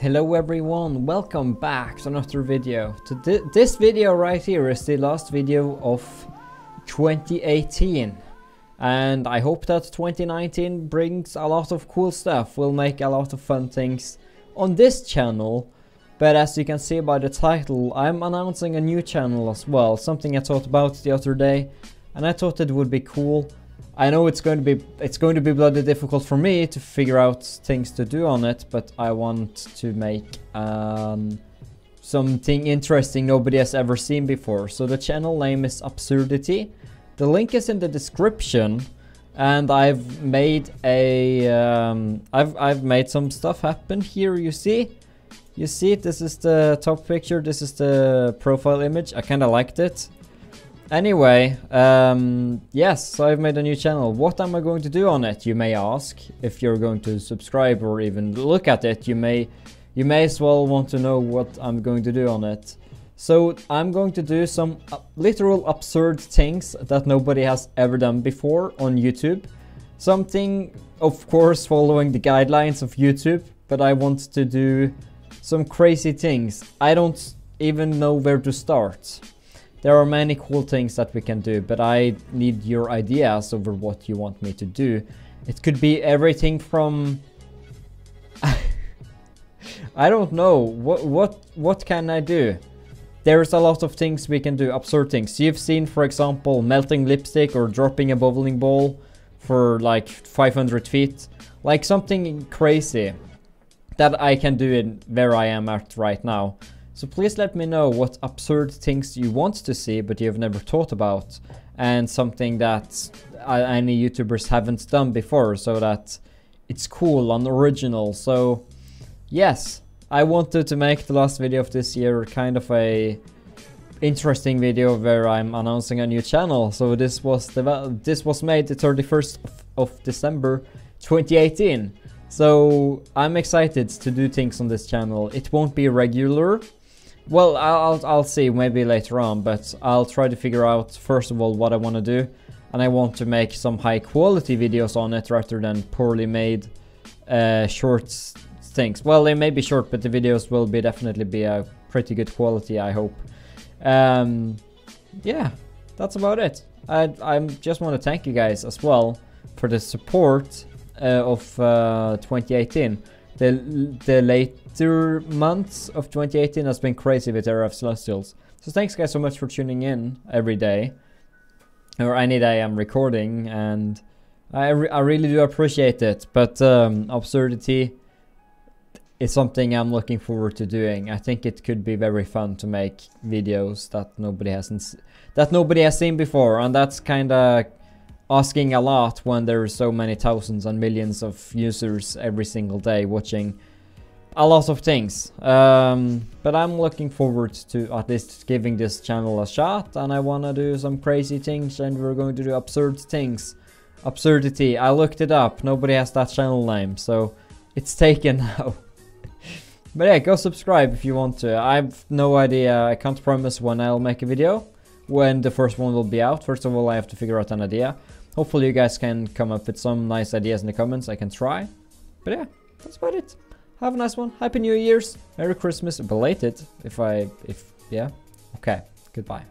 Hello everyone, welcome back to another video. To thi- this video right here is the last video of 2018. And I hope that 2019 brings a lot of cool stuff. We'll make a lot of fun things on this channel. But as you can see by the title, I'm announcing a new channel as well. Something I thought about the other day. And I thought it would be cool. I know it's going to be it's going to be bloody difficult for me to figure out things to do on it, but I want to make um, something interesting nobody has ever seen before. So the channel name is Absurdity. The link is in the description, and I've made a um, I've I've made some stuff happen here. You see, you see, this is the top picture. This is the profile image. I kind of liked it. Anyway, um, yes, I've made a new channel. What am I going to do on it, you may ask? If you're going to subscribe or even look at it, you may, you may as well want to know what I'm going to do on it. So I'm going to do some uh, literal absurd things that nobody has ever done before on YouTube. Something, of course, following the guidelines of YouTube, but I want to do some crazy things. I don't even know where to start. There are many cool things that we can do, but I need your ideas over what you want me to do. It could be everything from I don't know. What what what can I do? There's a lot of things we can do, absurd things. You've seen, for example, melting lipstick or dropping a bowling ball for like 500 feet. Like something crazy that I can do in where I am at right now. So please let me know what absurd things you want to see but you've never thought about and something that any YouTubers haven't done before so that it's cool and original. So yes, I wanted to make the last video of this year kind of a interesting video where I'm announcing a new channel. So this was this was made the 31st of, of December 2018. So I'm excited to do things on this channel. It won't be regular. Well, I'll, I'll see maybe later on, but I'll try to figure out first of all what I want to do. And I want to make some high quality videos on it rather than poorly made uh, short things. Well, they may be short, but the videos will be definitely be a pretty good quality, I hope. Um, yeah, that's about it. I, I just want to thank you guys as well for the support uh, of uh, 2018. The, the later months of 2018 has been crazy with Era of Celestials. So thanks guys so much for tuning in every day. Or any day I'm recording and I, re I really do appreciate it. But um, Absurdity is something I'm looking forward to doing. I think it could be very fun to make videos that nobody hasn't that nobody has seen before and that's kind of asking a lot when there are so many thousands and millions of users every single day watching a lot of things. Um, but I'm looking forward to at least giving this channel a shot and I want to do some crazy things and we're going to do absurd things. Absurdity, I looked it up, nobody has that channel name, so it's taken now. but yeah, go subscribe if you want to. I've no idea, I can't promise when I'll make a video, when the first one will be out. First of all, I have to figure out an idea. Hopefully you guys can come up with some nice ideas in the comments. I can try. But yeah, that's about it. Have a nice one. Happy New Year's. Merry Christmas. Belated. If I, if, yeah. Okay. Goodbye.